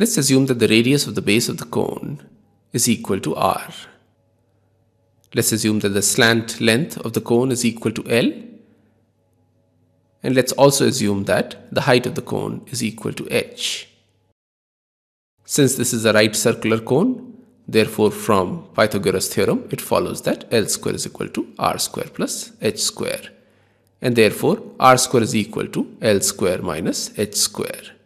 Let's assume that the radius of the base of the cone is equal to r. Let's assume that the slant length of the cone is equal to L. And let's also assume that the height of the cone is equal to h. Since this is a right circular cone, therefore from Pythagoras theorem, it follows that L square is equal to R square plus H square. And therefore, R square is equal to L square minus H square.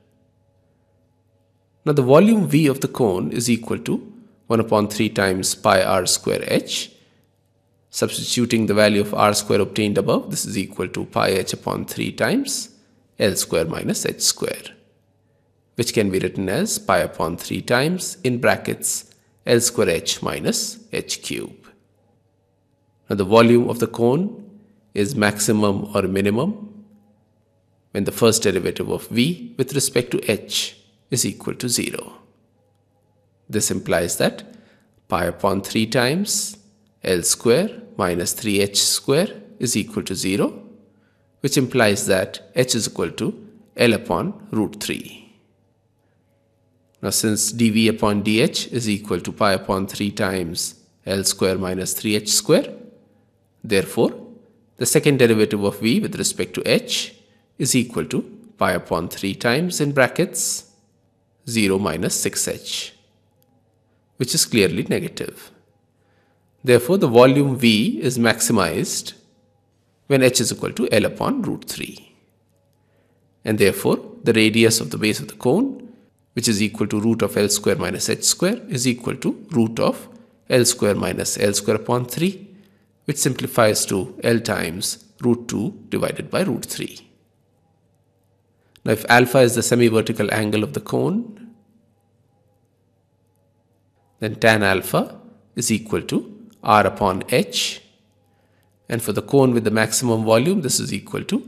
Now the volume V of the cone is equal to 1 upon 3 times pi r square h. Substituting the value of r square obtained above, this is equal to pi h upon 3 times L square minus h square which can be written as pi upon 3 times in brackets L square h minus h cube. Now the volume of the cone is maximum or minimum when the first derivative of v with respect to h is equal to 0. This implies that pi upon 3 times L square minus 3h square is equal to 0 which implies that h is equal to L upon root 3. Now since dv upon dh is equal to pi upon 3 times L square minus 3h square, therefore the second derivative of v with respect to h is equal to pi upon 3 times in brackets 0 minus 6h, which is clearly negative. Therefore, the volume V is maximized when h is equal to L upon root 3. And therefore, the radius of the base of the cone which is equal to root of L square minus H square is equal to root of L square minus L square upon 3 which simplifies to L times root 2 divided by root 3. Now if alpha is the semi-vertical angle of the cone then tan alpha is equal to r upon h and for the cone with the maximum volume this is equal to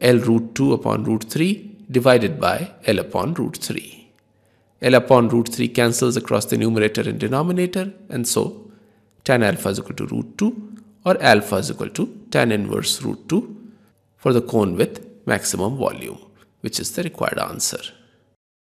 L root 2 upon root 3 divided by L upon root 3. L upon root 3 cancels across the numerator and denominator and so tan alpha is equal to root 2 or alpha is equal to tan inverse root 2 for the cone with maximum volume which is the required answer.